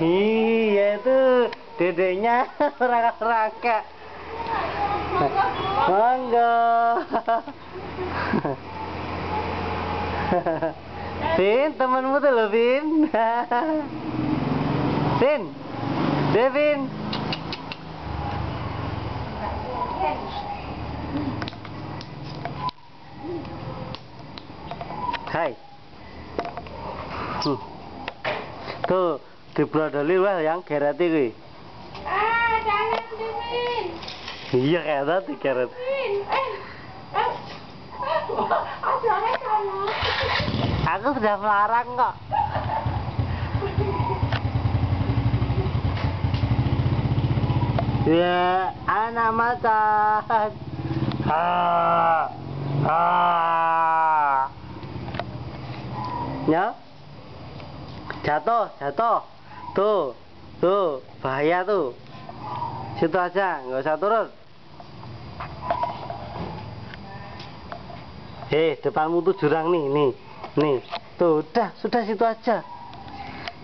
Iya itu dedeknya rangka-rangka. Vin, temanmu tuh loh Vin. Vin, Devin. Hai. Hmm. Tuh, dibrodoli wah yang gerati kuwi. Ah, jangan Devin. Iya kayak tadi. Devin. Eh. Eh. Aku sudah melarang kok. Ya, anak macan. Ha. Ha. Ya. Jatuh, jatuh. Tuh. Tuh, bahaya tuh. Situ aja, nggak usah turun. Eh, depanmu tuh jurang nih, nih nih. Tuh udah sudah situ aja.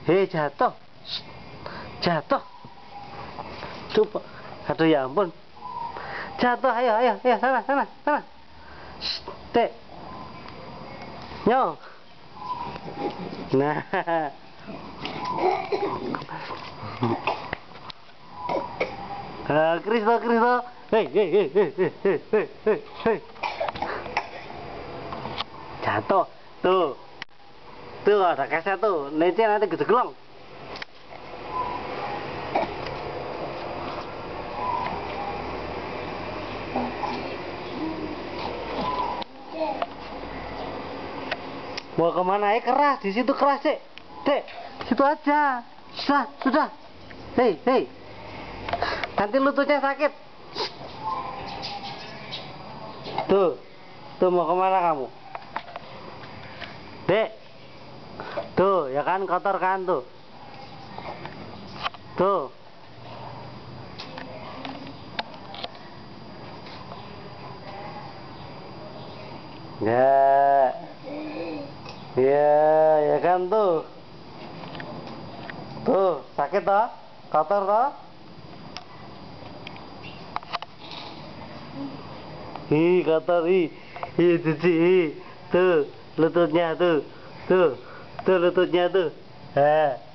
Hei jatuh. Jatuh. Coba. Aduh ya ampun. Jatuh ayo ayo ayo sana sana sana. Tek nyong. Nah. Eh, Kristo Kristo hei hei hei hei hei hei hei. Jatuh. Tuh. Tuh ada keset tuh. Nanti nanti gejeglong. Mau ke mana? Ya keras. Di situ keras dek dek situ aja. Sudah sudah. Hei hei. Nanti lututnya sakit. Tuh. Tuh mau ke mana kamu dek tuh ya kan kotor kan tuh tuh ya ya ya kan tuh tuh sakit toh kotor toh Ih, kotor ih. Ih, cuci ih. Tuh, lututnya tuh. Tuh. Tuh lututnya tuh. Ha.